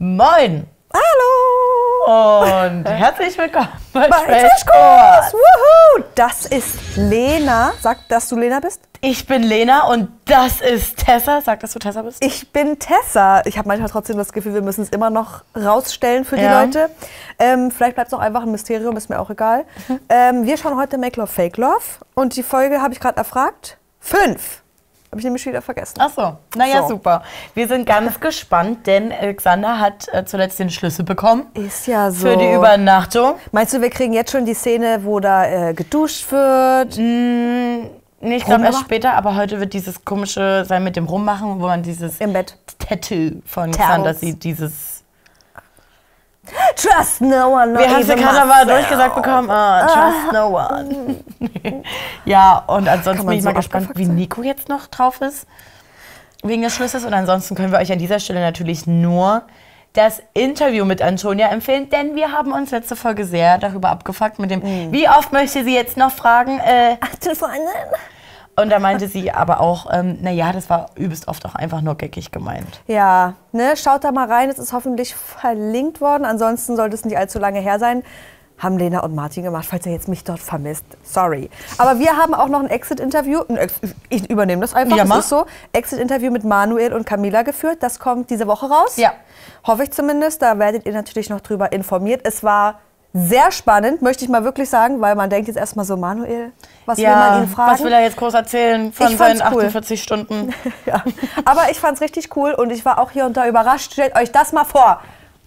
Moin Hallo! und herzlich willkommen bei, Bei Trashkurs! Wuhu! Das ist Lena. Sag, dass du Lena bist. Ich bin Lena und das ist Tessa. Sag, dass du Tessa bist. Ich bin Tessa. Ich habe manchmal trotzdem das Gefühl, wir müssen es immer noch rausstellen für die Ja. Leute. Ähm, vielleicht bleibt es auch einfach ein Mysterium, ist mir auch egal. Ähm, wir schauen heute Make Love, Fake Love. Und die Folge habe ich gerade erfragt. Fünf. Habe ich nämlich wieder vergessen. Ach so, naja, So. super. Wir sind ganz gespannt, denn Alexander hat äh, zuletzt den Schlüssel bekommen Ist ja so. für die Übernachtung. Meinst du, wir kriegen jetzt schon die Szene, wo da äh, geduscht wird? Nee, ich glaube erst später, aber heute wird dieses komische sein mit dem Rummachen, wo man dieses Im Bett. Tattoo von. Xander sieht, dieses... Trust no one. not Wir haben es ja gerade mal durchgesagt bekommen. Ah, trust no one. ja, und ansonsten bin ich so mal gespannt, wie? Nico jetzt noch drauf ist. Wegen des Schlüssels. Und ansonsten können wir euch an dieser Stelle natürlich nur das Interview mit Antonia empfehlen, denn wir haben uns letzte Folge sehr darüber abgefuckt mit dem, Mhm. wie oft möchte sie jetzt noch fragen? Äh, Ach, du Freundin. Und da meinte sie aber auch, ähm, naja, das war übelst oft auch einfach nur geckig gemeint. Ja, ne, schaut da mal rein. Es ist hoffentlich verlinkt worden. Ansonsten sollte es nicht allzu lange her sein. Haben Lena und Martin gemacht, falls ihr jetzt mich dort vermisst. Sorry. Aber wir haben auch noch ein Exit-Interview. Ich übernehme das einfach. Ja, das ist so. Exit-Interview mit Manuel und Camila geführt. Das kommt diese Woche raus. Ja. Hoffe ich zumindest. Da werdet ihr natürlich noch drüber informiert. Es war sehr spannend, möchte ich mal wirklich sagen, weil man denkt jetzt erstmal so, Manuel, was will man ihn fragen? was will er jetzt groß erzählen von Ich seinen cool. 48 Stunden? Ja. Aber ich fand's richtig cool und ich war auch hier und da überrascht. Stellt euch das mal vor.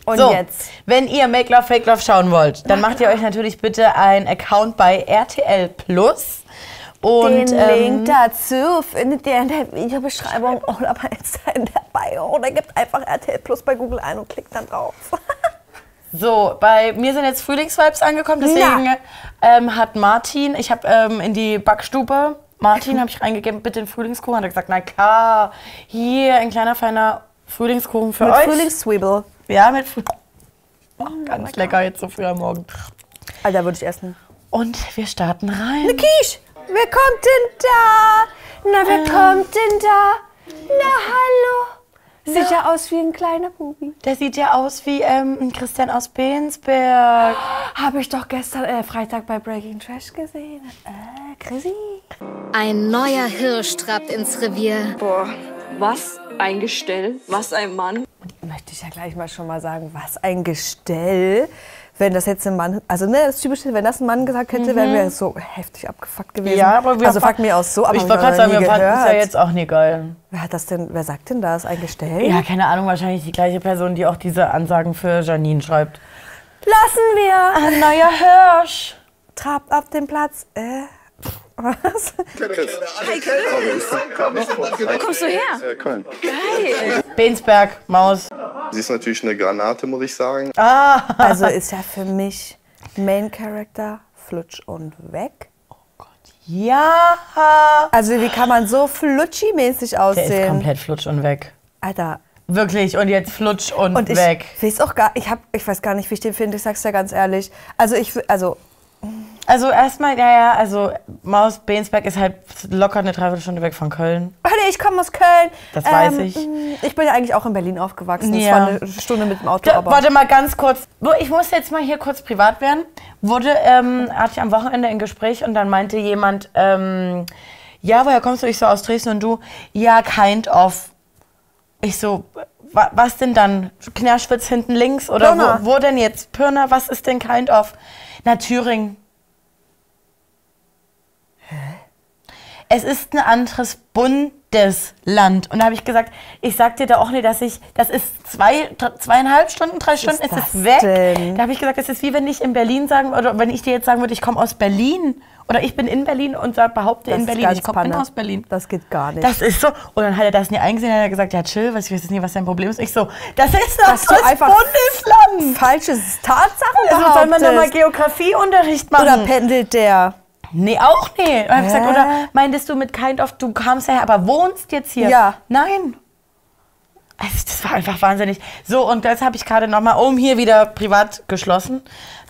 Und So, jetzt. wenn ihr Make Love, Fake Love schauen wollt, dann macht ihr euch natürlich bitte einen Account bei RTL Plus. Und Den ähm, Link dazu findet ihr in der Videobeschreibung oder bei Insta in der Bio. Oder gebt einfach RTL Plus bei Google ein und klickt dann drauf. so, bei mir sind jetzt Frühlingsvibes angekommen, deswegen ähm, hat Martin, ich habe ähm, in die Backstube, Martin habe ich reingegeben, bitte den Frühlingskuchen, hat er gesagt, na klar, hier ein kleiner feiner Frühlingskuchen für Mit euch. Frühlingszwiebel. Ja, mit Früh oh, ganz lecker jetzt so früh am Morgen. Alter, würde ich essen. Und wir starten rein. Kisch, wer kommt denn da? Na, wer kommt denn da? Na, hallo. Sieht ja aus wie ein kleiner Bubi. Der sieht ja aus wie ähm, ein Christian aus Bensberg. Habe ich doch gestern, äh, Freitag bei Breaking Trash gesehen. Äh, Chrissy. Ein neuer Hirsch trabt ins Revier. Boah, was ein Gestell, was ein Mann. möchte ich ja gleich mal schon mal sagen, was ein Gestell. Wenn das jetzt ein Mann, also ne, das typische, wenn das ein Mann gesagt hätte, wären wir so heftig abgefuckt gewesen. Mhm. Ja, aber wir also fuck mir aus so, aber Ich wollte gerade sagen, wir fanden es ja jetzt auch nie geil. Wer hat das denn, wer sagt denn das? Ein Gestell? Ja, keine Ahnung, wahrscheinlich die gleiche Person, die auch diese Ansagen für Janine schreibt. Lassen wir! Ein neuer Hirsch. Trabt auf den Platz. Äh, was? Wo kommst du her? Köln. Bensberg, Maus. Sie ist natürlich eine Granate, muss ich sagen. Also ist ja für mich Main Character flutsch und weg. Ja. Also wie kann man so flutschi-mäßig Der ist aussehen? komplett flutsch und weg. Alter, Wirklich, und jetzt flutsch und, Und ich weg. weiß auch gar, ich hab, ich weiß gar nicht, wie ich den finde. Ich sag's ja ganz ehrlich. Also ich, also Also erstmal, ja, ja, also Maus Bensberg ist halt locker eine Dreiviertelstunde weg von Köln. oh nee, ich komme aus Köln. Das weiß ich. Ich bin ja eigentlich auch in Berlin aufgewachsen. Ja. war eine Stunde mit dem Auto, Da, warte mal ganz kurz. Ich muss jetzt mal hier kurz privat werden. Wurde, ähm, hatte ich am Wochenende ein Gespräch und dann meinte jemand, ähm, ja, woher kommst du? Ich so aus Dresden und du, ja, kind of. Ich so, wa was denn dann? Knirschwitz hinten links oder wo, wo denn jetzt? Pirna, was ist denn kind of? Na, Thüringen. Es ist ein anderes Bundesland. Und da habe ich gesagt, ich sag dir da auch nicht, dass ich, das ist zwei, zweieinhalb Stunden, drei Stunden, ist es das ist weg. denn? Da habe ich gesagt, es ist wie wenn ich in Berlin sagen, oder wenn ich dir jetzt sagen würde, ich komme aus Berlin. Oder ich bin in Berlin und behaupte das in Berlin, ich komme aus Berlin. Das geht gar nicht. Das ist so. Und dann hat er das nie eingesehen, hat er gesagt, ja chill, was, ich weiß jetzt nicht, was dein Problem ist. Ich so, das ist du anderes einfach Bundesland. falsches Tatsachen Also soll man da mal. Geografieunterricht machen? Oder pendelt der? Nee, auch nicht. Und hab ich gesagt, oder meintest du mit kind of, du kamst ja her, aber wohnst jetzt hier? Ja. Nein. Also das war einfach wahnsinnig. So, und jetzt habe ich gerade nochmal, um hier wieder privat geschlossen,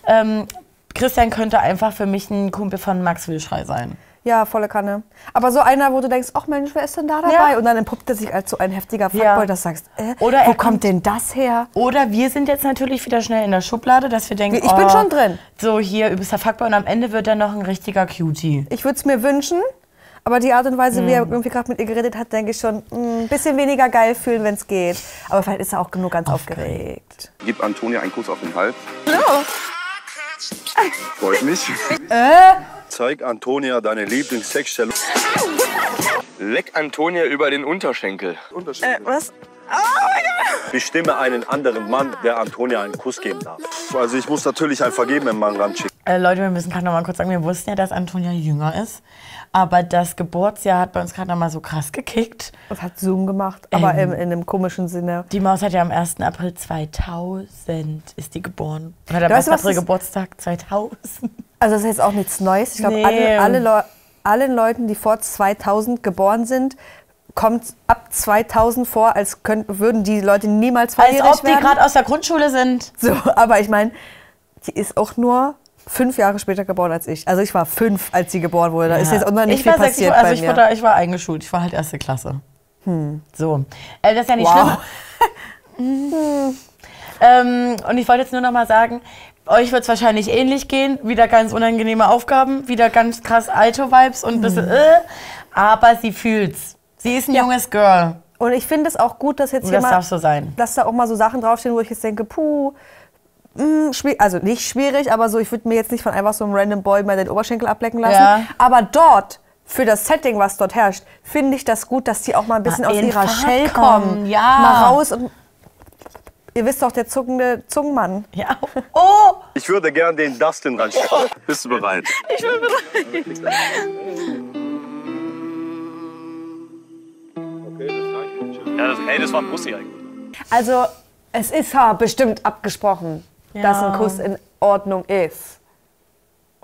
ähm, Christian könnte einfach für mich ein Kumpel von Max Wilschrei sein. Ja, volle Kanne. Aber so einer, wo du denkst, ach Mensch, wer ist denn da dabei? Ja. Und dann entpuppt er sich als so ein heftiger Fuckboy, Ja. dass du sagst, äh, Oder wo kommt kommt- denn das her? Oder wir sind jetzt natürlich wieder schnell in der Schublade, dass wir denken, Ich bin oh, schon drin. So hier übelst der Fuckboy und am Ende wird er noch ein richtiger Cutie. Ich würde es mir wünschen, aber die Art und Weise, wie er Hm. irgendwie gerade mit ihr geredet hat, denke ich schon, mh, ein bisschen weniger geil fühlen, wenn es geht. Aber vielleicht ist er auch genug ganz aufgeregt. Gib Antonia einen Kuss auf den Hals. Freut mich. Zeig Antonia deine Lieblingssexstellung. Leck Antonia über den Unterschenkel. Was? Bestimme einen anderen Mann, der Antonia einen Kuss geben darf. Also ich muss natürlich einen vergebenen Mann ranschicken. Äh, Leute, wir müssen gerade noch mal kurz sagen, wir wussten ja, dass Antonia jünger ist. Aber das Geburtsjahr hat bei uns gerade noch mal so krass gekickt. Das hat Zoom gemacht, aber Ähm. im, in einem komischen Sinne. Die Maus hat ja am 1. April 2000 ist die geboren. Hat am Weißt 1. du, was April das- Geburtstag 2000. Also das ist jetzt auch nichts Neues. Ich glaube, Nee. alle, alle Leu allen Leuten, die vor 2000 geboren sind, kommt ab 2000 vor, als könnt, würden die Leute niemals Als volljährig ob die werden. gerade aus der Grundschule sind. So, aber ich meine, die ist auch nur fünf Jahre später geboren als ich. Also ich war fünf, als sie geboren wurde. Da ist jetzt noch nicht ich viel war sechs, passiert ich, also ich, wurde, ich war eingeschult, ich war halt erste Klasse. So. Äh, das ist ja nicht Wow. schlimm. ähm, und ich wollte jetzt nur noch mal sagen, euch wird es wahrscheinlich ähnlich gehen. Wieder ganz unangenehme Aufgaben, wieder ganz krass Alto-Vibes und ein bisschen Mhm. äh, aber sie fühlt's. Sie ist ein junges Girl. Und ich finde es auch gut, dass jetzt Und hier das mal, darf so sein. dass da auch mal so Sachen draufstehen, wo ich jetzt denke, puh, mh, schwi- also nicht schwierig, aber so, ich würde mir jetzt nicht von einfach so einem random Boy mal den Oberschenkel ablecken lassen. Ja. Aber dort, für das Setting, was dort herrscht, finde ich das gut, dass die auch mal ein bisschen Mal aus ihrer Fahrt Shell kommen, kommen. ja. Mal raus und. Ihr wisst doch, der zuckende Zungenmann. Ja. Oh! Ich würde gern den Dustin ranstecken. Bist du bereit? Ja, das, ey, das war ein Bussi eigentlich. Also, es ist ja bestimmt abgesprochen, dass ein Kuss in Ordnung ist.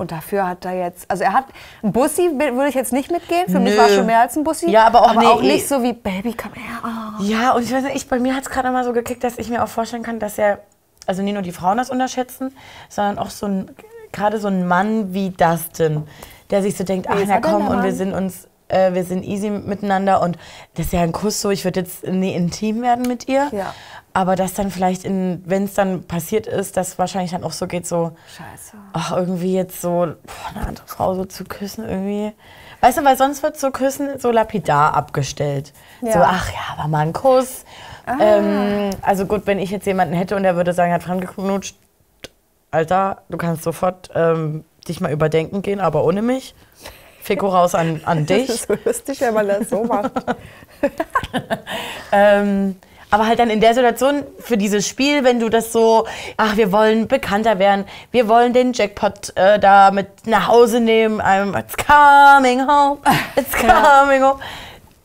Und dafür hat er jetzt, also er hat, ein Bussi würde ich jetzt nicht mitgehen. Für mich Nö. war es schon mehr als ein Bussi. Ja, aber auch nee, eh. nicht so wie Baby, komm her. Oh. Ja, und ich weiß nicht, ich, bei mir hat es gerade mal so gekickt, dass ich mir auch vorstellen kann, dass er, also nicht nur die Frauen das unterschätzen, sondern auch so ein, gerade so ein Mann wie Dustin, der sich so denkt, ach na komm, und wir sind uns, äh, wir sind easy miteinander und das ist ja ein Kuss so, ich würde jetzt nie intim werden mit ihr. Ja. Aber dass dann vielleicht, wenn es dann passiert ist, dass wahrscheinlich dann auch so geht, so, Scheiße. ach, irgendwie jetzt so boah, eine andere Frau so zu küssen irgendwie. Weißt du, weil sonst wird so Küssen so lapidar abgestellt. So, Ja. ach ja, war mal ein Kuss. Ähm, also gut, wenn ich jetzt jemanden hätte und der würde sagen, er hat fremdgeknutscht, Alter, du kannst sofort ähm, dich mal überdenken gehen, aber ohne mich. Fico raus an, an Das dich. ist so lustig, wenn man das so macht. Ähm, aber halt dann in der Situation für dieses Spiel, wenn du das so, ach, wir wollen bekannter werden, wir wollen den Jackpot äh, da mit nach Hause nehmen, I'm, it's coming home, it's coming home.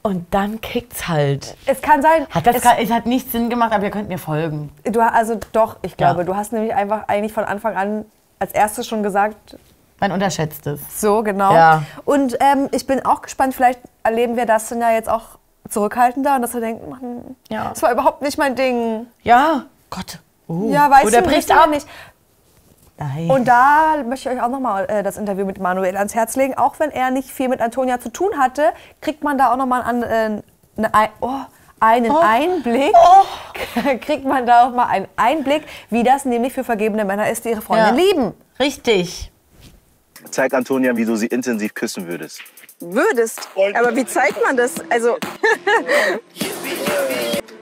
Und dann kickt's halt. Es kann sein, Hat das es, gar, es hat nicht Sinn gemacht, aber ihr könnt mir folgen. du, also doch, ich glaube, Ja. du hast nämlich einfach eigentlich von Anfang an als erstes schon gesagt, Man unterschätzt es. So, genau. Ja. Und ähm, ich bin auch gespannt, vielleicht erleben wir das dann ja jetzt auch zurückhaltender und dass wir denken, Mann, Ja. das war überhaupt nicht mein Ding. Ja, Gott. Uh. Ja, weißt Oder du, bricht ab. nicht. Nein. Und da möchte ich euch auch nochmal äh, das Interview mit Manuel ans Herz legen. Auch wenn er nicht viel mit Antonia zu tun hatte, kriegt man da auch nochmal an, äh, eine, Ei- oh, einen Einblick. kriegt man da auch mal einen Einblick, wie das nämlich für vergebene Männer ist, die ihre Freundin Ja. lieben. Richtig. Zeig Antonia, wie du sie intensiv küssen würdest. Würdest. Aber wie zeigt man das? Also,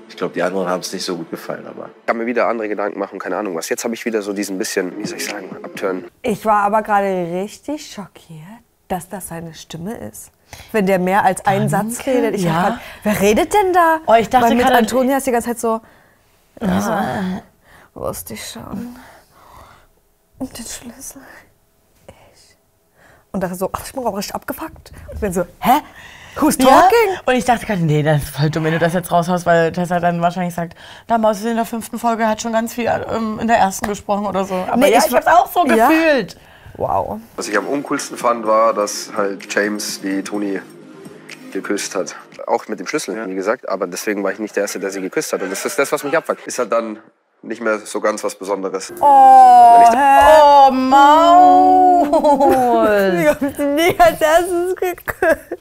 Ich glaube, die anderen haben es nicht so gut gefallen, aber. Ich kann mir wieder andere Gedanken machen, keine Ahnung was. Jetzt habe ich wieder so diesen bisschen, wie soll ich sagen, Abturn. Ich war aber gerade richtig schockiert, dass das seine Stimme ist. Wenn der mehr als einen Satz redet. Ich ja. grad, wer redet denn da? Oh, ich dachte Weil mit gerade- Antonia ist die ganze Zeit so. Ja, wusste ich schon. Und den Schlüssel. Ich. Und dachte so, ach, ich bin auch richtig abgefuckt. Und ich bin so, hä? Who's Ja? talking? Und ich dachte gerade, nee, das ist voll dumm, wenn du das jetzt raushaust, weil Tessa dann wahrscheinlich sagt, da Maus ist in der fünften Folge, hat schon ganz viel ähm, in der ersten gesprochen oder so. Aber Nee, ja, ich ich, hab's auch so Ja. gefühlt. Wow. Was ich am uncoolsten fand, war, dass halt James die Toni geküsst hat. Auch mit dem Schlüssel, wie gesagt. Aber deswegen war ich nicht der Erste, der sie geküsst hat. Und das ist das, was mich abfuckt. Ist halt dann nicht mehr so ganz was Besonderes. Oh? Oh, Maul! Ich hab sie nie als erstes geküsst.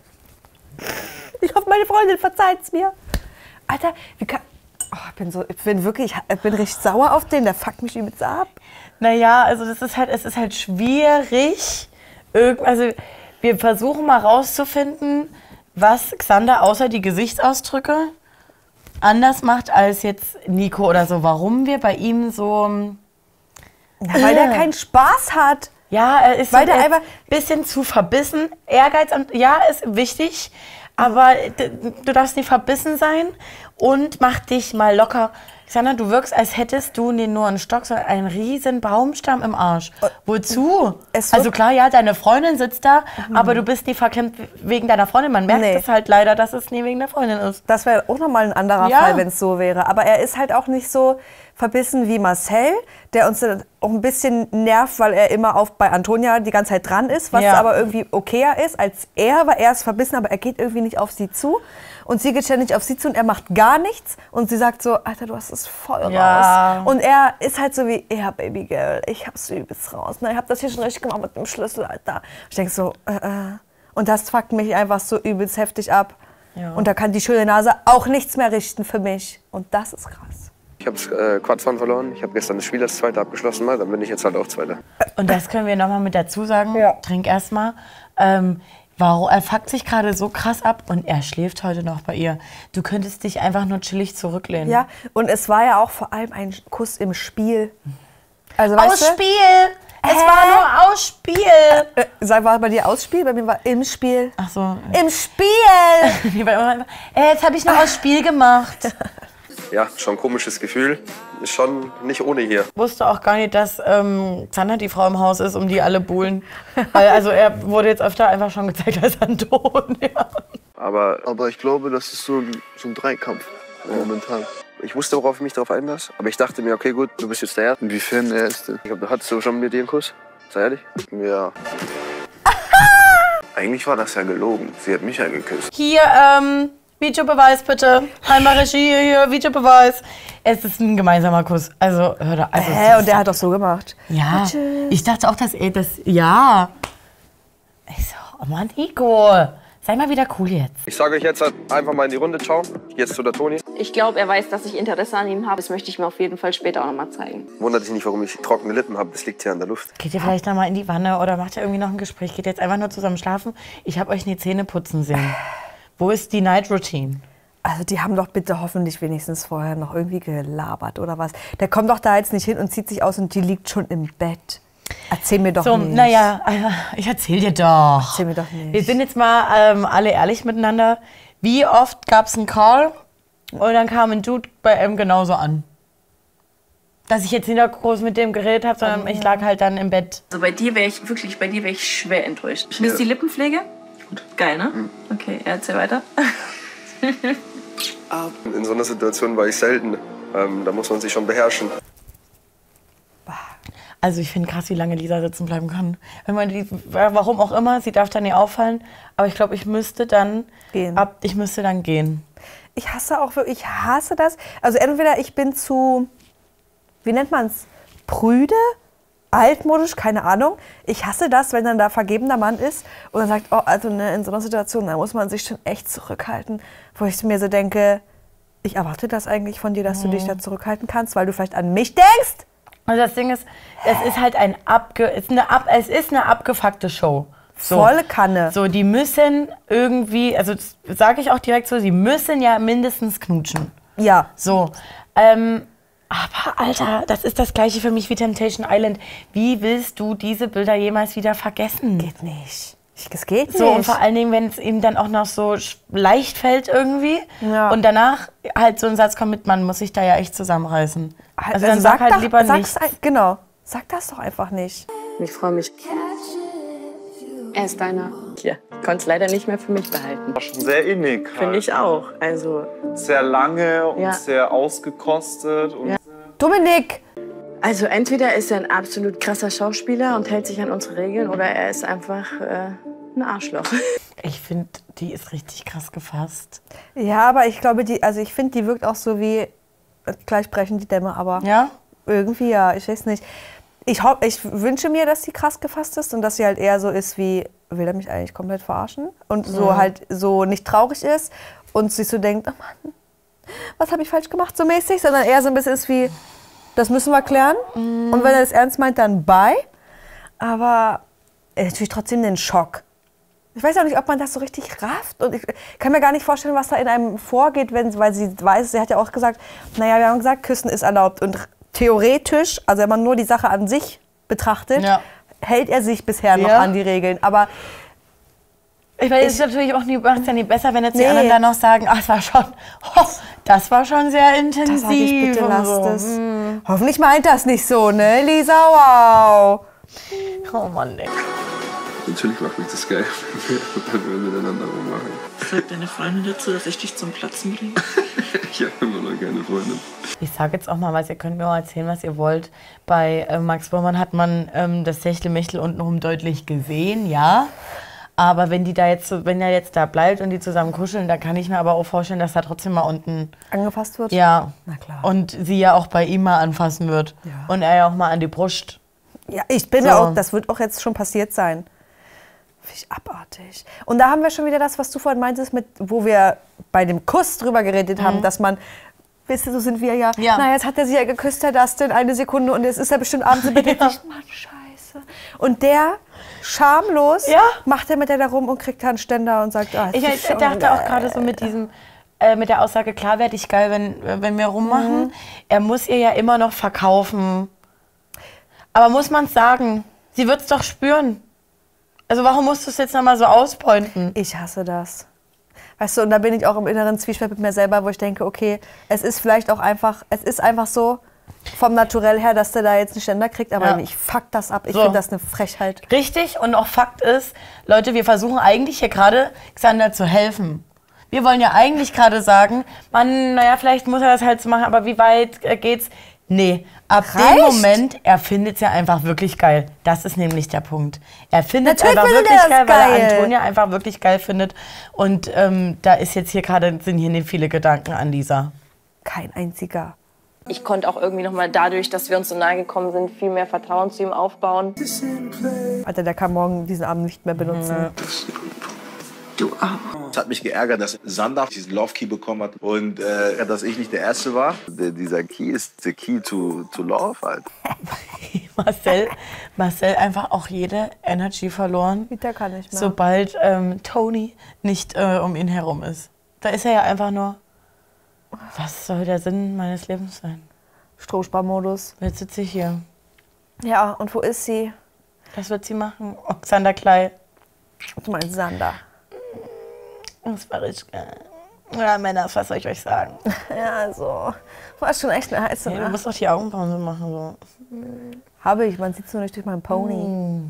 Ich hoffe, meine Freundin verzeiht's mir. Alter, wie kann. Oh, ich bin so, ich bin wirklich, ich bin richtig sauer auf den, der fuckt mich übelst ab. Naja, also das ist halt, es ist halt schwierig. Also wir versuchen mal rauszufinden, was Xander außer die Gesichtsausdrücke anders macht als jetzt Nico oder so. Warum wir bei ihm so. Na, weil der keinen Spaß hat. Ja, er ist Weil so der ein einfach- bisschen zu verbissen. Ehrgeiz, und, ja, ist wichtig, aber du darfst nicht verbissen sein und mach dich mal locker. Xander, du wirkst, als hättest du nicht nur einen Stock, sondern einen riesen Baumstamm im Arsch. Wozu? Es Also klar, ja, deine Freundin sitzt da, aber du bist nicht verklemmt wegen deiner Freundin. Man merkt Nee. es halt leider, dass es nie wegen der Freundin ist. Das wäre auch nochmal ein anderer Ja. Fall, wenn es so wäre. Aber er ist halt auch nicht so verbissen wie Marcel, der uns auch ein bisschen nervt, weil er immer auf bei Antonia die ganze Zeit dran ist, was Ja. aber irgendwie okayer ist als er, weil er ist verbissen, aber er geht irgendwie nicht auf sie zu. Und sie geht ständig auf sie zu und er macht gar nichts. Und sie sagt so, Alter, du hast es voll Ja. raus. Und er ist halt so wie, ja, Baby Girl, ich hab's übelst raus. Ne, ich hab das hier schon richtig gemacht mit dem Schlüssel, Alter. Ich denk so, äh, äh. Und das fuckt mich einfach so übelst heftig ab. Ja. Und da kann die schöne Nase auch nichts mehr richten für mich. Und das ist krass. Ich habe äh, Quadfahren verloren. Ich habe gestern das Spiel als Zweiter abgeschlossen. Mal. Dann bin ich jetzt halt auch Zweiter. Und das können wir nochmal mit dazu sagen. Ja. Trink erstmal. Ähm, warum, er fuckt sich gerade so krass ab und er schläft heute noch bei ihr. Du könntest dich einfach nur chillig zurücklehnen. Ja, und es war ja auch vor allem ein Kuss im Spiel. Also, weißt Aus Spiel! Es Hä? war nur aus Spiel! äh, sag, war bei dir Ausspiel? Bei mir war im Spiel. Ach so. Im Spiel! äh, jetzt habe ich noch aus Spiel gemacht. Ja, schon ein komisches Gefühl. Ist schon nicht ohne hier. wusste auch gar nicht, dass ähm, Xander die Frau im Haus ist, um die alle buhlen. Weil, also er wurde jetzt öfter einfach schon gezeigt als Antonia. Aber Aber ich glaube, das ist so ein, so ein Dreikampf momentan. ich wusste, worauf ich mich darauf einlasse. Aber ich dachte mir, okay, gut, du bist jetzt der Erste. Inwiefern er ist denn? Ich glaub, hattest du schon mit dir einen Kuss? Sei ehrlich. Ja. Eigentlich war das ja gelogen. Sie hat mich ja geküsst. Hier, ähm, Videobeweis bitte. Einmal Regie hier, Videobeweis. Es ist ein gemeinsamer Kuss. Also, hör da. Also, Hä, und der hat doch so gemacht. Ja, ich dachte auch, dass er das. Ja. Ich so, oh Mann, Nico, sei mal wieder cool jetzt. Ich sage euch jetzt halt einfach mal in die Runde, ciao. Jetzt zu der Toni. Ich glaube, er weiß, dass ich Interesse an ihm habe. Das möchte ich mir auf jeden Fall später auch noch mal zeigen. Wundert dich nicht, warum ich trockene Lippen habe. Das liegt hier an der Luft. Geht ihr vielleicht noch mal in die Wanne oder macht ihr irgendwie noch ein Gespräch? Geht ihr jetzt einfach nur zusammen schlafen? Ich habe euch nie Zähne putzen sehen. Wo ist die Night Routine? Also die haben doch bitte hoffentlich wenigstens vorher noch irgendwie gelabert oder was. Der kommt doch da jetzt nicht hin und zieht sich aus und die liegt schon im Bett. Erzähl mir doch So, nicht. naja, ich erzähl dir doch. Erzähl mir doch nicht. Wir sind jetzt mal ähm, alle ehrlich miteinander. Wie oft gab es einen Call und dann kam ein Dude bei ihm genauso an? Dass ich jetzt nicht noch groß mit dem geredet habe, sondern ich lag halt dann im Bett. Also bei dir wäre ich wirklich, bei dir wäre ich schwer enttäuscht. Wie ist die Lippenpflege? Gut. Geil, ne? Okay, erzähl weiter. In so einer Situation war ich selten. Ähm, da muss man sich schon beherrschen. Also ich finde krass, wie lange Lisa sitzen bleiben kann. Wenn man die, warum auch immer, sie darf dann nicht auffallen. Aber ich glaube, ich müsste dann Gehen. ab, ich müsste dann gehen. Ich hasse auch wirklich, ich hasse das. Also entweder ich bin zu, wie nennt man es, prüde, altmodisch, keine Ahnung. Ich hasse das, wenn dann da vergebener Mann ist und dann sagt, oh, also ne, in so einer Situation, da muss man sich schon echt zurückhalten. Wo ich mir so denke, ich erwarte das eigentlich von dir, dass du dich da zurückhalten kannst, weil du vielleicht an mich denkst. Also das Ding ist, es ist halt ein abge, es ist eine, ab, es ist eine abgefuckte Show. So. Volle Kanne. So, die müssen irgendwie, also sage ich auch direkt so, sie müssen ja mindestens knutschen. Ja. So. Ähm, aber Alter, das ist das gleiche für mich wie Temptation Island. Wie willst du diese Bilder jemals wieder vergessen? Geht nicht. Ich, es geht So, und nicht. vor allen Dingen, wenn es ihm dann auch noch so leicht fällt irgendwie. Ja. Und danach halt so ein Satz kommt mit, man muss sich da ja echt zusammenreißen. Also, dann sag, halt doch- lieber nichts. ein- Genau. Sag das doch einfach nicht. Ich freue mich. Er ist deiner. Ja, konnte es leider nicht mehr für mich behalten. War schon sehr innig. Halt. Finde ich auch. Also, Sehr lange und Ja. sehr ausgekostet. Und Ja. Dominik! also entweder ist er ein absolut krasser Schauspieler und hält sich an unsere Regeln oder er ist einfach äh, ein Arschloch. Ich finde, die ist richtig krass gefasst. Ja, aber ich glaube, die, also ich finde, die wirkt auch so wie, gleich brechen die Dämme, aber Ja? irgendwie ja, ich weiß nicht. Ich, hoff, ich wünsche mir, dass sie krass gefasst ist und dass sie halt eher so ist wie, will er mich eigentlich komplett verarschen? Und so Mhm. halt so nicht traurig ist und sich so denkt, oh Mann, was habe ich falsch gemacht, so mäßig, sondern eher so ein bisschen ist wie, das müssen wir klären. Mhm. Und wenn er das ernst meint, dann bei. Aber äh, natürlich trotzdem den Schock. Ich weiß auch nicht, ob man das so richtig rafft. Und ich kann mir gar nicht vorstellen, was da in einem vorgeht, wenn, weil sie weiß, sie hat ja auch gesagt, naja, wir haben gesagt, Küssen ist erlaubt. Und theoretisch, also wenn man nur die Sache an sich betrachtet, Ja. hält er sich bisher noch Ja. an die Regeln. Aber Ich weiß, es ist natürlich auch nie, macht's ja nie besser, wenn jetzt die Nee. anderen dann noch sagen, ach, das war schon, oh, das war schon sehr intensiv. da sag ich, bitte und lasst so. es. Hm. Hoffentlich meint das nicht so, ne, Lisa? Wow. Oh Mann, ey. Natürlich macht mich das geil, wenn wir miteinander rummachen. Sagt deine Freundin dazu, dass ich dich zum Platzen bringe? Ich habe immer noch keine Freundin. Ich sage jetzt auch mal was, ihr könnt mir auch erzählen, was ihr wollt. Bei äh, Max Bormann hat man ähm, das Techtelmechtel untenrum deutlich gesehen, ja. Aber wenn die da jetzt, wenn er jetzt da bleibt und die zusammen kuscheln, dann kann ich mir aber auch vorstellen, dass da trotzdem mal unten, Angefasst wird? ja. Na klar. Und sie ja auch bei ihm mal anfassen wird. Und er ja auch mal an die Brust. Ja, ich bin So. ja auch, das wird auch jetzt schon passiert sein. Finde ich abartig. Und da haben wir schon wieder das, was du vorhin meintest, mit, wo wir bei dem Kuss drüber geredet haben, dass man, wisst ihr, so sind wir ja, Mhm. Ja. na, jetzt hat er sie ja geküsst, Herr Dustin, eine Sekunde und jetzt ist er bestimmt abends Bett und denkt, Mann, scheiße. Und der, schamlos, Ja. macht er mit der da rum und kriegt da einen Ständer und sagt, ah, Ich, ich dachte auch gerade so mit diesem, äh, mit der Aussage, klar werde ich geil, wenn, wenn wir rummachen. Mhm. Er muss ihr ja immer noch verkaufen. Aber muss man es sagen? Sie wird es doch spüren. Also warum musst du es jetzt nochmal so auspointen? Ich hasse das. Weißt du, und da bin ich auch im inneren Zwiespalt mit mir selber, wo ich denke, okay, es ist vielleicht auch einfach, es ist einfach so vom Naturell her, dass der da jetzt einen Ständer kriegt, aber Ja. ich fuck das ab. Ich So. finde das eine Frechheit. Richtig und auch Fakt ist, Leute, wir versuchen eigentlich hier gerade Xander zu helfen. Wir wollen ja eigentlich gerade sagen, man, naja, vielleicht muss er das halt so machen, aber wie weit äh, geht's? Nee, ab dem Reicht. Moment, er findet es ja einfach wirklich geil. Das ist nämlich der Punkt. Er findet es einfach wirklich geil, das weil er geil. Antonia einfach wirklich geil findet. Und ähm, da ist jetzt hier gerade, sind hier nicht viele Gedanken an Lisa. Kein einziger. Ich konnte auch irgendwie nochmal dadurch, dass wir uns so nahe gekommen sind, viel mehr Vertrauen zu ihm aufbauen. Alter, der kann morgen diesen Abend nicht mehr benutzen. Du auch. Es hat mich geärgert, dass Sander diesen Love Key bekommen hat und äh, dass ich nicht der Erste war. Der, dieser Key ist the key to, to love halt. Marcel, Marcel einfach auch jede Energy verloren. Der kann nicht mehr. sobald ähm, Tony nicht äh, um ihn herum ist. Da ist er ja einfach nur, was soll der Sinn meines Lebens sein? Stromsparmodus. Jetzt sitze ich hier. Ja, und wo ist sie? Was wird sie machen? Oxander Klei. Du meinst Sander. Das war richtig geil. Ja, Männer, was soll ich euch sagen? Ja, also, war schon echt eine heiße Nee, du musst doch die Augenpause machen. So. Habe ich, man sieht es nur nicht durch meinen Pony.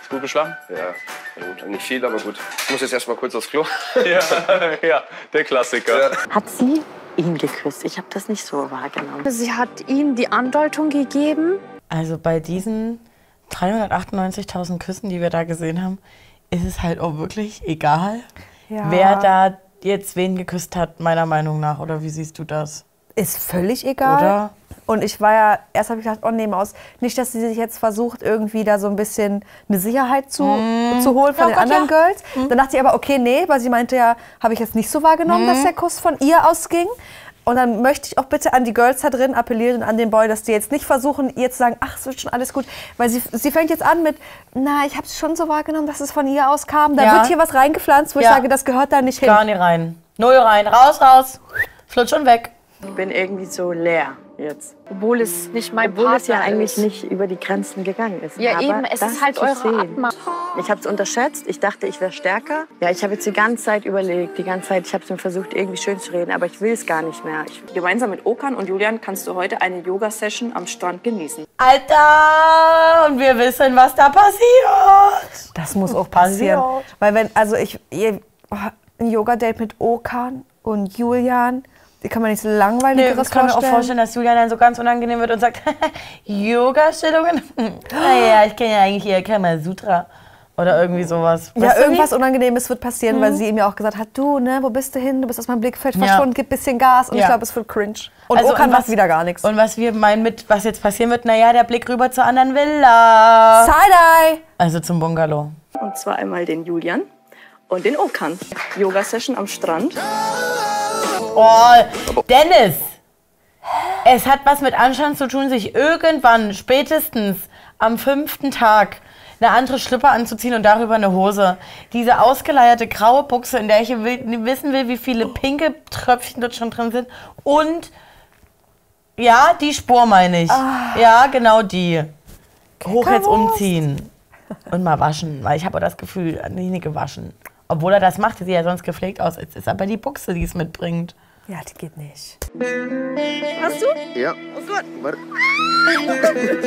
Ist gut geschlafen? Ja, ja gut. Nicht viel, aber gut. Ich muss jetzt erst mal kurz aufs Klo. ja, ja, der Klassiker. Hat sie ihn geküsst? Ich habe das nicht so wahrgenommen. Sie hat ihm die Andeutung gegeben. Also bei diesen 398.000 Küssen, die wir da gesehen haben, ist es halt auch wirklich egal, Ja. wer da jetzt wen geküsst hat, meiner Meinung nach. Oder wie siehst du das? Ist völlig egal. Oder? Und ich war ja, erst habe ich gedacht, oh nee, Maus, nicht, dass sie sich jetzt versucht, irgendwie da so ein bisschen eine Sicherheit zu, zu holen von Ja, den Gott, anderen ja. Girls. Dann dachte ich aber, okay, nee, weil sie meinte ja, habe ich jetzt nicht so wahrgenommen, dass der Kuss von ihr ausging. Und dann möchte ich auch bitte an die Girls da drin appellieren und an den Boy, dass die jetzt nicht versuchen, ihr zu sagen, ach, es wird schon alles gut. Weil sie, sie fängt jetzt an mit, na, ich habe es schon so wahrgenommen, dass es von ihr auskam. Da Ja. wird hier was reingepflanzt, wo ich Ja. sage, das gehört da nicht hin. Gar nicht rein. Null rein. Raus, raus. Flutsch und weg. Ich bin irgendwie so leer jetzt. Obwohl es nicht mein Obwohl es ja Partner eigentlich ist. nicht über die Grenzen gegangen ist. Ja, Aber eben, es ist halt eure. Atma. Ich habe es unterschätzt. Ich dachte, ich wäre stärker. Ja, ich habe jetzt die ganze Zeit überlegt, die ganze Zeit. Ich habe es mir versucht, irgendwie schön zu reden, aber ich will es gar nicht mehr. Ich, Gemeinsam mit Okan und Julian kannst du heute eine Yoga-Session am Strand genießen. Alter, und wir wissen, was da passiert. Das muss auch passieren. Passiert. Weil wenn, also ich, ihr- ein Yoga-Date mit Okan und Julian, die kann man nicht so Nee, langweiligeres ich kann mir auch vorstellen. dass Julian dann so ganz unangenehm wird und sagt, Yoga-Stellungen? naja, ich kenne ja eigentlich eher Kamasutra. Oder irgendwie sowas. Ja, Weißt du irgendwas? Unangenehmes wird passieren, weil Mhm. sie ihm ja auch gesagt hat, du, ne, wo bist du hin? Du bist aus meinem Blickfeld Ja. verschwunden, gib bisschen Gas. Und ich Ja. glaube, es wird cringe. Und Also, Okan macht was- wieder gar nichts. Und was wir meinen mit, was jetzt passieren wird, naja, der Blick rüber zur anderen Villa. Side-Eye! Also zum Bungalow. Und zwar einmal den Julian und den Okan. Yoga-Session am Strand. Oh, Dennis! Es hat was mit Anstand zu tun, sich irgendwann, spätestens am fünften Tag, eine andere Schlippe anzuziehen und darüber eine Hose. Diese ausgeleierte graue Buchse, in der ich wissen will, wie viele pinke Tröpfchen dort schon drin sind. Und ja, die Spur meine ich. Ja, genau die. Hoch jetzt umziehen. Und mal waschen, weil ich habe das Gefühl, nicht gewaschen. Obwohl er das macht, sieht ja sonst gepflegt aus. Es ist aber die Buchse, die es mitbringt. Ja, die geht nicht. Hast du? Ja. Oh Gott. Warte.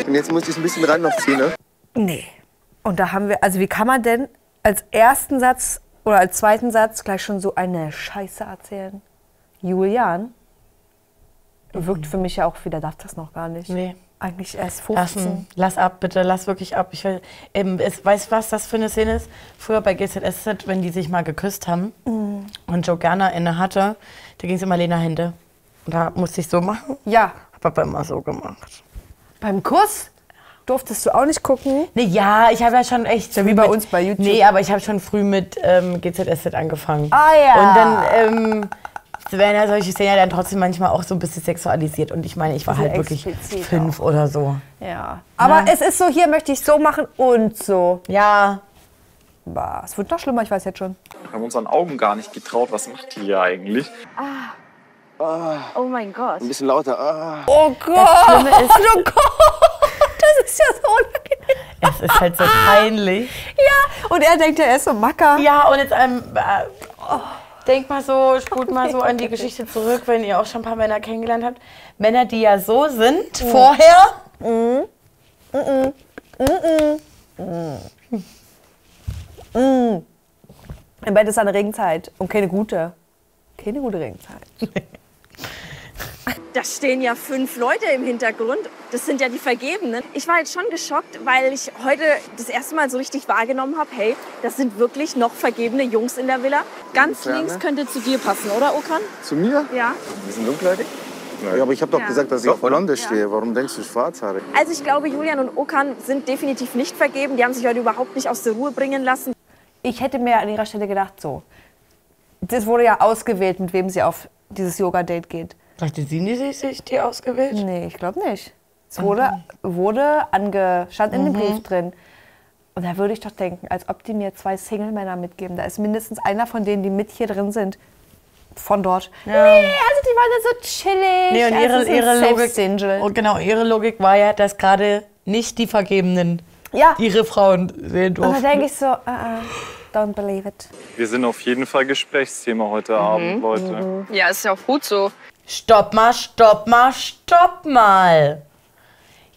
Und jetzt muss ich es ein bisschen ran noch ziehen, ne? Nee. Und da haben wir, also wie kann man denn als ersten Satz oder als zweiten Satz gleich schon so eine Scheiße erzählen? Julian wirkt für mich ja auch wieder, darf das noch gar nicht. Nee. Eigentlich erst 15. Lassen. Lass ab, bitte, lass wirklich ab. Ich will, ähm, es, weißt du, was das für eine Szene ist? Früher bei GZSZ, wenn die sich mal geküsst haben Mhm. und Joe Gerner inne hatte, da ging es immer Lena Hände. Und da musste ich so machen. Ja. Hab aber immer so gemacht. Beim Kuss durftest du auch nicht gucken? Nee, ja, ich habe ja schon echt. Ja, wie bei mit, uns bei YouTube. Nee, aber ich habe schon früh mit ähm, GZSZ angefangen. Ah ja. Und dann ähm, werden ja solche Szenen ja dann trotzdem manchmal auch so ein bisschen sexualisiert. Und ich meine, ich war halt wirklich fünf oder so. Ja. Aber es ist so, hier möchte ich so machen und so. Ja. Bah, es wird noch schlimmer, ich weiß jetzt schon. Wir haben unseren Augen gar nicht getraut. Was macht die hier eigentlich? Ah. Ah, Oh mein Gott. ein bisschen lauter. Ah. Oh Gott! Das Schlimme ist- oh Gott! Das ist ja so unangenehm. Es ist halt so peinlich. Ja, und er denkt ja, er ist so Macker. Ja, und jetzt ähm, äh, oh, denk mal so, spult mal so an die Geschichte zurück, wenn ihr auch schon ein paar Männer kennengelernt habt. Männer, die ja so sind vorher. Mhm. Mhm. Mhm. Mhm. Im Bett ist eine Regenzeit und keine gute. Keine gute Regenzeit. Da stehen ja fünf Leute im Hintergrund. Das sind ja die Vergebenen. Ich war jetzt schon geschockt, weil ich heute das erste Mal so richtig wahrgenommen habe, hey, das sind wirklich noch vergebene Jungs in der Villa. Ganz Inwiefern, links ne? könnte zu dir passen, oder Okan? Zu mir? Ja. Wir sind dunkelhäutig? Ja, aber ich habe doch Ja. gesagt, dass ich auf Blonde stehe. Warum denkst du schwarzhaarig? Also ich glaube, Julian und Okan sind definitiv nicht vergeben. Die haben sich heute überhaupt nicht aus der Ruhe bringen lassen. Ich hätte mir an ihrer Stelle gedacht, so. Das wurde ja ausgewählt, mit wem sie auf dieses Yoga-Date geht. Dachte sie nicht, sich die ausgewählt? Nee, ich glaube nicht. Es wurde, wurde ange, stand in dem Mhm. Brief drin. Und da würde ich doch denken, als ob die mir zwei Single-Männer mitgeben. Da ist mindestens einer von denen, die mit hier drin sind, von dort. Ja. Nee, also die waren da so chillig. Nee, und Also ihre, so ein ihre Logik. Safe-Single. Und genau, ihre Logik war ja, dass gerade nicht die Vergebenen Ja. ihre Frauen sehen Und da durften. denke ich so, uh -uh, don't believe it. Wir sind auf jeden Fall Gesprächsthema heute Abend, Leute. Ja, ist ja auch gut so. Stopp mal, stopp mal, stopp mal.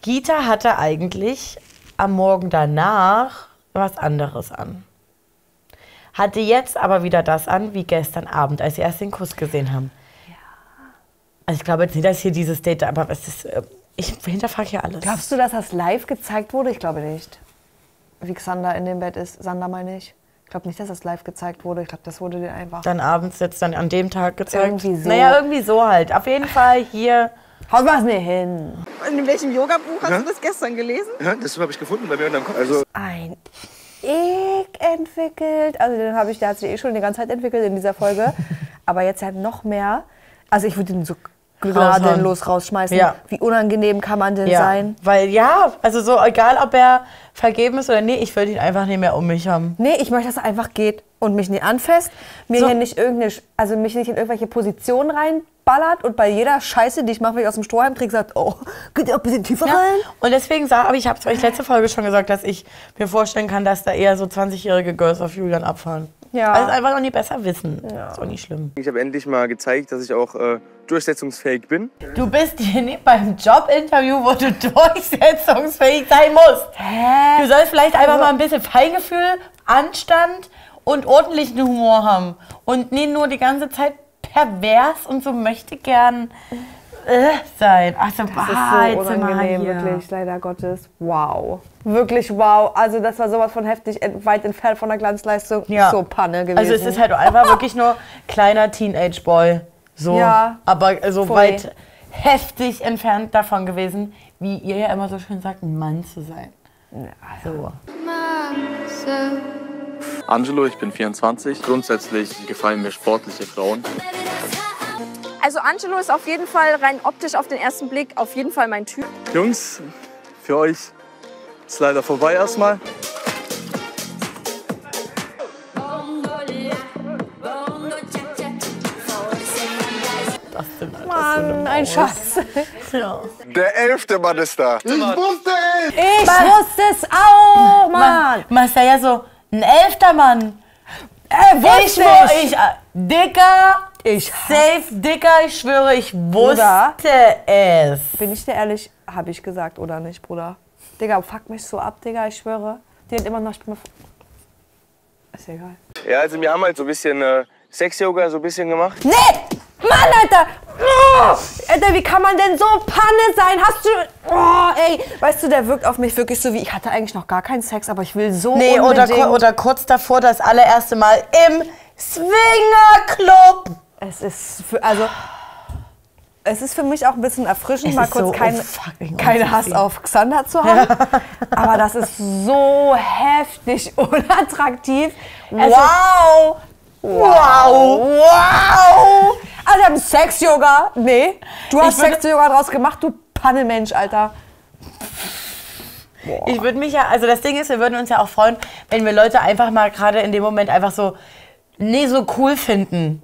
Gita hatte eigentlich am Morgen danach was anderes an. Hatte jetzt aber wieder das an wie gestern Abend, als sie erst den Kuss gesehen haben. Also ich glaube jetzt nicht, dass hier dieses Date, aber es ist, äh, ich hinterfrage hier alles. Glaubst du, dass das live gezeigt wurde? Ich glaube nicht. Wie Xander in dem Bett ist. Sander meine ich. Ich glaube nicht, dass das live gezeigt wurde. Ich glaube, das wurde dir einfach. Dann abends jetzt dann an dem Tag gezeigt. Irgendwie so. Naja, irgendwie so halt. Auf jeden Fall hier. Haut was mir hin. In welchem Yoga-Buch hast Hä? du das gestern gelesen? Ja, das habe ich gefunden bei mir unterm Kopf. Also, Ein Ick entwickelt. Also den habe ich, der hat sich eh schon die ganze Zeit entwickelt in dieser Folge. Aber jetzt halt noch mehr. Also ich würde ihn so gnadenlos rausschmeißen. Ja. Wie unangenehm kann man denn Ja, sein? weil ja, also so egal, ob er vergeben ist oder nee, ich will ihn einfach nicht mehr um mich haben. Nee, ich möchte, dass er einfach geht und mich nicht anfasst, mir So. hier nicht irgendeine, also mich nicht in irgendwelche Positionen reinballert und bei jeder Scheiße, die ich mache, wenn ich aus dem Strohhalm kriege, sagt, oh, geht ihr auch ein bisschen tiefer Ja. rein? Und deswegen sah, aber ich habe es euch letzte Folge schon gesagt, dass ich mir vorstellen kann, dass da eher so 20-jährige Girls auf Julian abfahren. Ja. Weil es einfach noch nie besser wissen. Ist auch nicht schlimm. ich habe endlich mal gezeigt, dass ich auch äh, durchsetzungsfähig bin. Du bist hier nicht beim Jobinterview, wo du durchsetzungsfähig sein musst. Hä? Du sollst vielleicht einfach mal ein bisschen Feingefühl, Anstand und ordentlichen Humor haben. Und nicht nur die ganze Zeit pervers und so möchte gern äh, sein. Ach so, Das ist so unangenehm, hier. wirklich, leider Gottes. Wow. Wirklich wow. Also das war sowas von heftig, ent- weit entfernt von der Glanzleistung. Ja. So Panne gewesen. Also es ist halt einfach wirklich nur kleiner Teenage-Boy. So. Ja. Aber so Voll. weit heftig entfernt davon gewesen, wie ihr ja immer so schön sagt, ein Mann zu sein. So. Angelo, ich bin 24. Grundsätzlich gefallen mir sportliche Frauen. Also Angelo ist auf jeden Fall rein optisch auf den ersten Blick auf jeden Fall mein Typ. Jungs, für euch ist leider vorbei erstmal. Mann, ein Schatz. Ja. Der elfte Mann ist da. Ich wusste es! Ich Mann. wusste es auch, Mann. Ma Marcel so, ein elfter Mann. Äh, Ich wusste schwöre, ich. ich, äh, Dicker, Ich safe, Dicker, ich schwöre, ich wusste Bruder. es. Bin ich dir ehrlich, habe ich gesagt oder nicht, Bruder? Digga, fuck mich so ab, Digga, ich schwöre. Die hat immer noch... Ich bin ist egal. Ja, also wir haben halt so ein bisschen äh, Sex-Yoga so ein bisschen gemacht. Nee! Mann, Alter! Oh, Alter, wie kann man denn so Panne sein? Hast du... Oh, ey. Weißt du, der wirkt auf mich wirklich so wie... Ich hatte eigentlich noch gar keinen Sex, aber ich will so Nee, oder, unbedingt... oder kurz davor das allererste Mal im Swingerclub. Es ist für, also es ist für mich auch ein bisschen erfrischend, mal kurz so kein, fucking keine Hass auf Xander zu haben. Aber das ist so heftig unattraktiv. Wow! Wow! Wow! Also wir haben Sex-Yoga. Nee, du hast Sex-Yoga draus gemacht, du Pannemensch, Alter. Ich würde mich ja, also das Ding ist, wir würden uns ja auch freuen, wenn wir Leute einfach mal gerade in dem Moment einfach so nie so cool finden.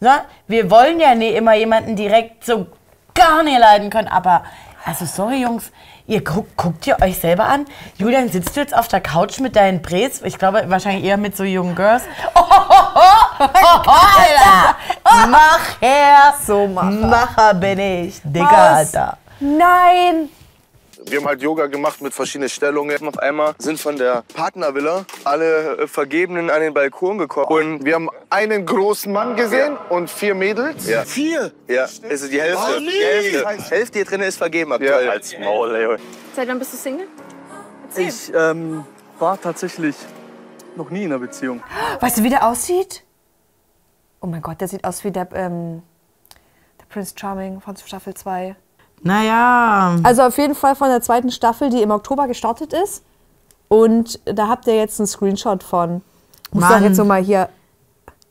Ne? Wir wollen ja nie immer jemanden direkt so gar nicht leiden können, aber also sorry Jungs, ihr guckt, guckt ihr euch selber an. Julian, sitzt du jetzt auf der Couch mit deinen Brez? Ich glaube wahrscheinlich eher mit so jungen Girls. Oh, Alter! Mach her! So Macher. Macher bin ich, Digga, Was? Alter. Nein! Wir haben halt Yoga gemacht mit verschiedenen Stellungen. Auf einmal sind von der Partnervilla alle äh, Vergebenen an den Balkon gekommen. Und Wir haben einen großen Mann gesehen und vier Mädels. Ja. Vier? ja, also die Hälfte. Oh, nee. Die Hälfte. Hälfte hier drin ist vergeben aktuell. Ja. Als Maul, ey. Seit wann bist du Single? Erzähl. Ich ähm, war tatsächlich noch nie in einer Beziehung. Weißt du, wie der aussieht? Oh mein Gott, der sieht aus wie der, ähm, der Prince Charming von Staffel 2. Naja. Also auf jeden Fall von der zweiten Staffel, die im Oktober gestartet ist. Und da habt ihr jetzt einen Screenshot von. Muss doch Mann. jetzt so mal hier.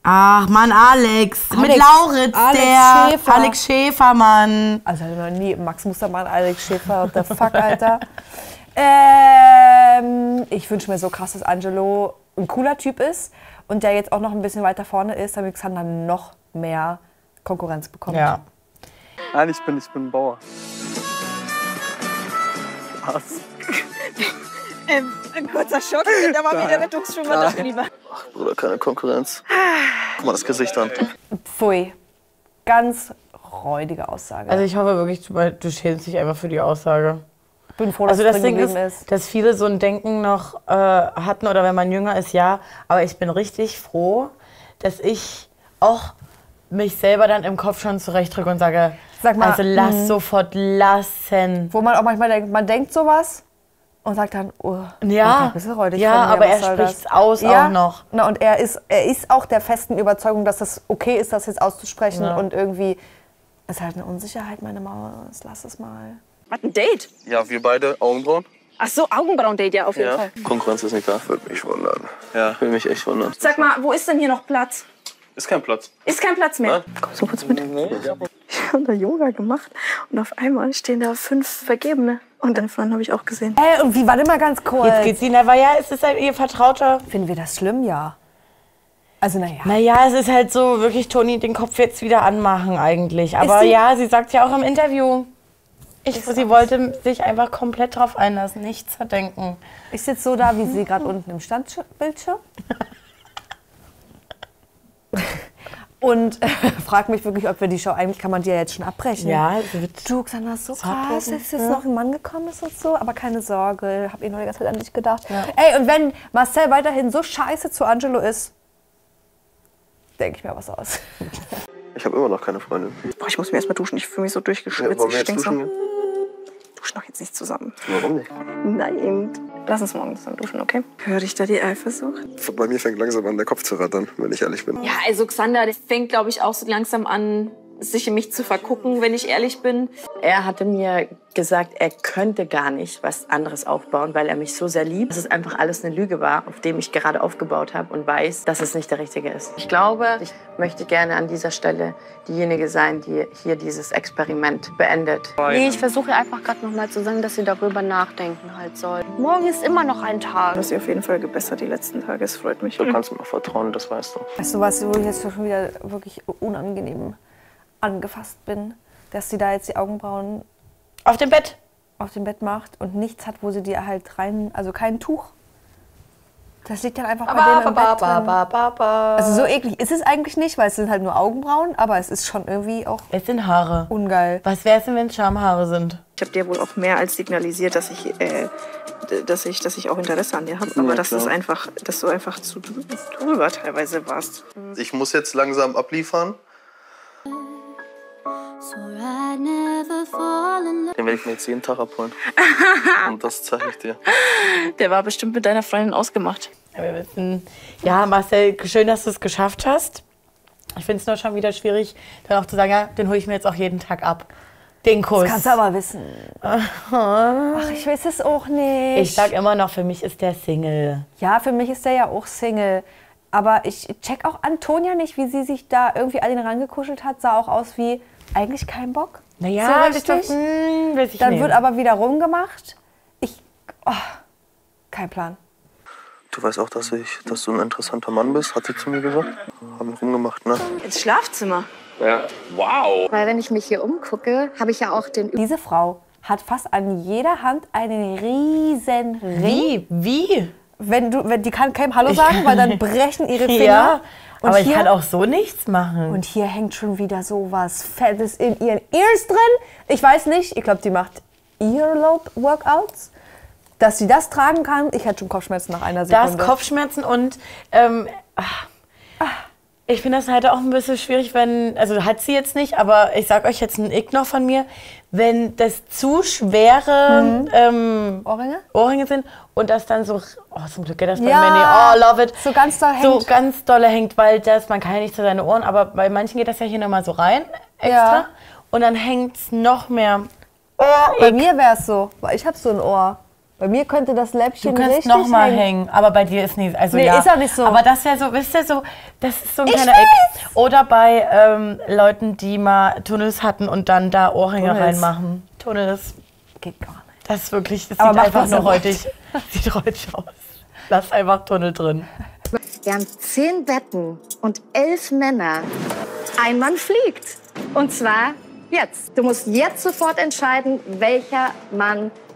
Ach Mann, Alex. Mit Alex- Lauritz, Alex der. Schäfer. Alex Schäfer, Mann. Also noch nie Max Mustermann, Alex Schäfer, what the fuck, Alter. ähm, ich wünsche mir so krass, dass Angelo ein cooler Typ ist und der jetzt auch noch ein bisschen weiter vorne ist, damit Xander noch mehr Konkurrenz bekommt. Ja. Nein, ich bin, ich bin Bauer. Was? Ähm, ein kurzer Schock, da war wieder Rettungsschwimmer das lieber. Bruder, keine Konkurrenz. Guck mal das Gesicht an. Pfui. Ganz räudige Aussage. Also ich hoffe wirklich, du, schämst dich einfach für die Aussage. bin froh, dass Also das Ding ist, ist. dass viele so ein Denken noch äh, hatten oder wenn man jünger ist, ja. Aber ich bin richtig froh, dass ich auch mich selber dann im Kopf schon zurechtdrücke und sage, Sag mal, also lass mhm. sofort lassen. Wo man auch manchmal denkt, man denkt sowas und sagt dann, oh, Ja, ein bisschen räudig ja, mir, aber er soll spricht's das? aus ja, auch noch. Na, und er ist, er ist auch der festen Überzeugung, dass das okay ist, das jetzt auszusprechen Ja. und irgendwie ist halt eine Unsicherheit, meine Maus, lass es mal. Was ein Date? Ja, wir beide Augenbrauen. Ach so, Augenbrauen-Date, ja, auf jeden Ja. Fall. Konkurrenz ist nicht da. Würde mich wundern. Ja. Würde mich echt wundern. Sag mal, wo ist denn hier noch Platz? Ist kein Platz. Ist kein Platz mehr. Kommst du kurz mit? Ich habe da Yoga gemacht und auf einmal stehen da fünf Vergebene. Und deine Freundin habe ich auch gesehen. Äh, und wie, warte mal ganz kurz. Jetzt geht's ihnen, aber ja, es ist halt ihr Vertrauter. Finden wir das schlimm? Ja. Also, naja. Naja, es ist halt so wirklich Toni den Kopf jetzt wieder anmachen eigentlich. Aber ja, sie sagt ja auch im Interview, ich, sie wollte sich einfach komplett drauf einlassen, nichts verdenken. Ich sitze so da, wie sie gerade unten im Standbildschirm. Und äh, frag mich wirklich, ob wir die Show, eigentlich kann man die ja jetzt schon abbrechen. Ja, es wird Du, Xander, ist so krass, dass jetzt ja. noch ein Mann gekommen ist und so. Aber keine Sorge, hab ich noch die ganze Zeit an dich gedacht. Ey, und wenn Marcel weiterhin so scheiße zu Angelo ist, denke ich mir was aus. Ich habe immer noch keine Freundin. Boah, ich muss mir erstmal duschen. Ich fühle mich so durchgeschwitzt. Ja, ich jetzt stink so. duschen Duschen doch jetzt nicht zusammen. Warum nicht? Nein. Lass uns morgen zusammen duschen, okay? Hör dich da die Eifersucht? Bei mir fängt langsam an, der Kopf zu rattern, wenn ich ehrlich bin. Ja, also Xander, der fängt, glaube ich, auch so langsam an, sich in mich zu vergucken, wenn ich ehrlich bin. Er hatte mir gesagt, er könnte gar nicht was anderes aufbauen, weil er mich so sehr liebt, dass es einfach alles eine Lüge war, auf dem ich gerade aufgebaut habe und weiß, dass es nicht der Richtige ist. Ich glaube, ich möchte gerne an dieser Stelle diejenige sein, die hier dieses Experiment beendet. Nee, ich versuche ihr einfach gerade noch mal zu sagen, dass sie darüber nachdenken halt soll. Morgen ist immer noch ein Tag. Du hast sie auf jeden Fall gebessert die letzten Tage. Es freut mich. Du kannst mir auch vertrauen, das weißt du. Weißt du was, wo ich jetzt schon wieder wirklich unangenehm angefasst bin, dass sie da jetzt die Augenbrauen auf dem Bett auf dem Bett macht und nichts hat, wo sie die halt rein, also kein Tuch. Das liegt dann einfach bei Ba, dem im ba, Bett ba, ba, ba, ba. Also so eklig ist es eigentlich nicht, weil es sind halt nur Augenbrauen, aber es ist schon irgendwie auch Es sind Haare. ungeil. Was wär's denn, wenn es Schamhaare sind? Ich habe dir wohl auch mehr als signalisiert, dass ich, äh, dass ich, dass ich auch Interesse an dir habe. Aber Ja, dass, klar. es einfach, dass du einfach zu drü- drüber teilweise warst. Ich muss jetzt langsam abliefern. Den werde ich mir jetzt jeden Tag abholen. Und das zeige ich dir. Der war bestimmt mit deiner Freundin ausgemacht. Ja, Marcel, schön, dass du es geschafft hast. Ich finde es nur schon wieder schwierig, dann auch zu sagen, ja, den hole ich mir jetzt auch jeden Tag ab. Den Kuss. Das kannst du aber wissen. Ach, ich weiß es auch nicht. Ich sag immer noch, für mich ist der Single. Ja, für mich ist der ja auch Single. Aber ich check auch Antonia nicht, wie sie sich da irgendwie an ihn rangekuschelt hat. Sah auch aus wie eigentlich kein Bock. Naja, so ist doch- richtig. hm, weiß ich Dann nicht. wird aber wieder rumgemacht. Ich. Oh, kein Plan. Du weißt auch, dass, ich, dass du ein interessanter Mann bist, hat sie zu mir gesagt. Haben wir rumgemacht, ne? Ins Schlafzimmer. Ja. Wow. Weil wenn ich mich hier umgucke, habe ich ja auch den Diese Frau hat fast an jeder Hand einen riesen Ring. Wie? Wie? Wenn du, wenn die kann keinem Hallo sagen, weil dann brechen ihre Finger. Ja, Und aber ich hier- kann auch so nichts machen. Und hier hängt schon wieder so was Fettes in ihren Ears drin. Ich weiß nicht, ich glaube, die macht Earlobe-Workouts. Dass sie das tragen kann, ich hatte schon Kopfschmerzen nach einer Sekunde. Das Kopfschmerzen und ähm, ach, ich finde das halt auch ein bisschen schwierig, wenn, also hat sie jetzt nicht, aber ich sag euch jetzt ein Ick noch von mir, wenn das zu schwere ähm, Ohrringe? Ohrringe sind und das dann so, oh zum Glück geht das bei Ja, nicht, oh love it, so ganz doll so hängt. ganz dolle hängt, weil das, man kann ja nicht zu seine Ohren, aber bei manchen geht das ja hier nochmal so rein, extra, Ja. und dann hängt's noch mehr. Bei mir wäre es so, weil ich habe so ein Ohr. Bei mir könnte das Läppchen Du kannst richtig noch mal hängen. hängen, aber bei dir ist nicht, also Nee, ja. ist auch nicht so. Aber das wäre so, wisst ihr so, das ist so ein Ich kleiner Eck. Oder bei ähm, Leuten, die mal Tunnels hatten und dann da Ohrringe Tunnels. reinmachen. Tunnels. Geht gar nicht. Das ist wirklich, das Aber sieht einfach nur räudig, sieht räudig aus. Lass einfach Tunnel drin. Wir haben zehn Betten und elf Männer. Ein Mann fliegt. Und zwar jetzt. Du musst jetzt sofort entscheiden, welcher Mann fliegt.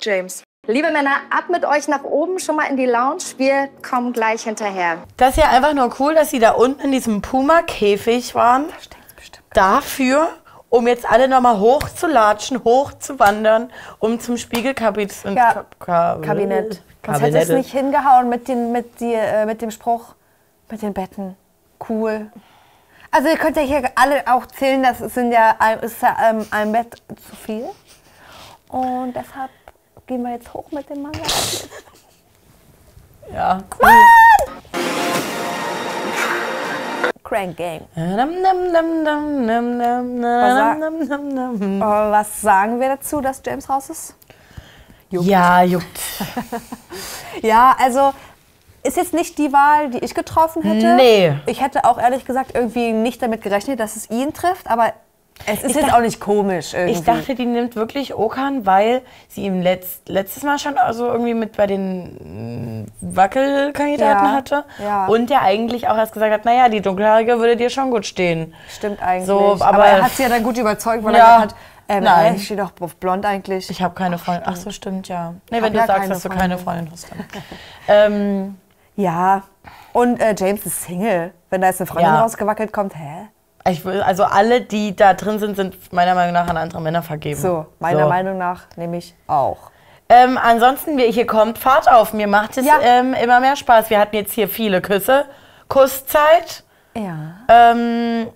James. Liebe Männer, ab mit euch nach oben, schon mal in die Lounge. Wir kommen gleich hinterher. Das ist ja einfach nur cool, dass sie da unten in diesem Puma-Käfig waren. Dafür, um jetzt alle nochmal hoch zu latschen, hoch zu wandern, um zum Spiegelkabinett. Ja, Kabinett. Das hätte es nicht hingehauen mit, den, mit, die, äh, mit dem Spruch, mit den Betten. Cool. Also ihr könnt ja hier alle auch zählen, das sind ja, ist ja ähm, ein Bett zu viel. Und deshalb gehen wir jetzt hoch mit dem Maserati. Ja, cool. Crank Game. Was, was sagen wir dazu, dass James raus ist? Juckt. Ja, juckt. ja, also ist jetzt nicht die Wahl, die ich getroffen hätte. Nee. Ich hätte auch ehrlich gesagt irgendwie nicht damit gerechnet, dass es ihn trifft, aber es ist Ich jetzt auch nicht komisch irgendwie. Ich dachte, die nimmt wirklich Okan, weil sie ihm letzt, letztes Mal schon also irgendwie mit bei den mm, Wackelkandidaten Ja, hatte. ja. Und der eigentlich auch erst gesagt hat, naja, die Dunkelhaarige würde dir schon gut stehen. Stimmt eigentlich. So, aber, aber- er hat sie ja dann gut überzeugt, weil Ja. er hat, ähm, Nein. äh, ich stehe doch auf blond eigentlich. Ich habe keine Freundin. Ach so, stimmt, ja. Nee, wenn du ja sagst, dass du keine Freundin. Hast. Dann. ähm, Ja, und äh, James ist Single. Wenn da jetzt eine Freundin rausgewackelt kommt, hä? Ich will, also alle, die da drin sind, sind meiner Meinung nach an andere Männer vergeben. So, meiner So. Meinung nach nämlich auch. Ähm, ansonsten, wir- hier kommt Fahrt auf. Mir macht es Ja. ähm, immer mehr Spaß. Wir hatten jetzt hier viele Küsse. Kusszeit. Ja. Ähm,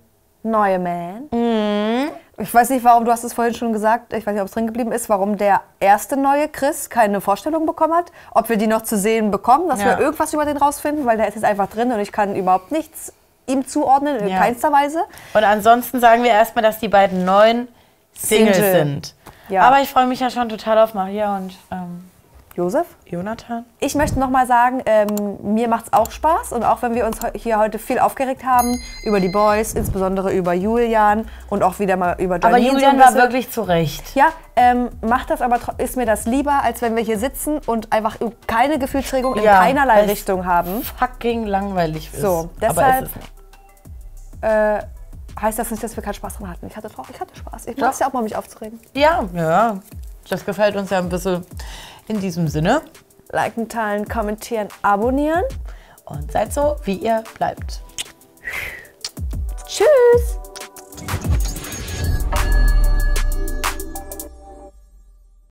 neue Man. Mhm. Ich weiß nicht, warum, du hast es vorhin schon gesagt, ich weiß nicht, ob es drin geblieben ist, warum der erste neue Chris keine Vorstellung bekommen hat. Ob wir die noch zu sehen bekommen, dass Ja. wir irgendwas über den rausfinden, weil der ist jetzt einfach drin und ich kann überhaupt nichts ihm zuordnen, in Ja. keinster Weise. Und ansonsten sagen wir erstmal, dass die beiden neuen Singles Single. sind. Ja. Aber ich freue mich ja schon total auf Maria und ähm, Josef? Jonathan. Ich möchte noch mal sagen, ähm, mir macht es auch Spaß und auch wenn wir uns hier heute viel aufgeregt haben über die Boys, insbesondere über Julian und auch wieder mal über Aber Janine so Julian war wirklich zu Recht. Ja, ähm, macht das aber ist mir das lieber, als wenn wir hier sitzen und einfach keine Gefühlsregung in Ja, keinerlei Richtung haben. Fucking langweilig ist. So, Aber deshalb. Äh, heißt das nicht, dass wir keinen Spaß dran hatten. Ich hatte, doch- ich hatte Spaß. Ich mag es ja auch mal, mich aufzuregen. Ja, ja. Das gefällt uns ja ein bisschen in diesem Sinne. Liken, teilen, kommentieren, abonnieren. Und seid so, wie ihr bleibt. Tschüss!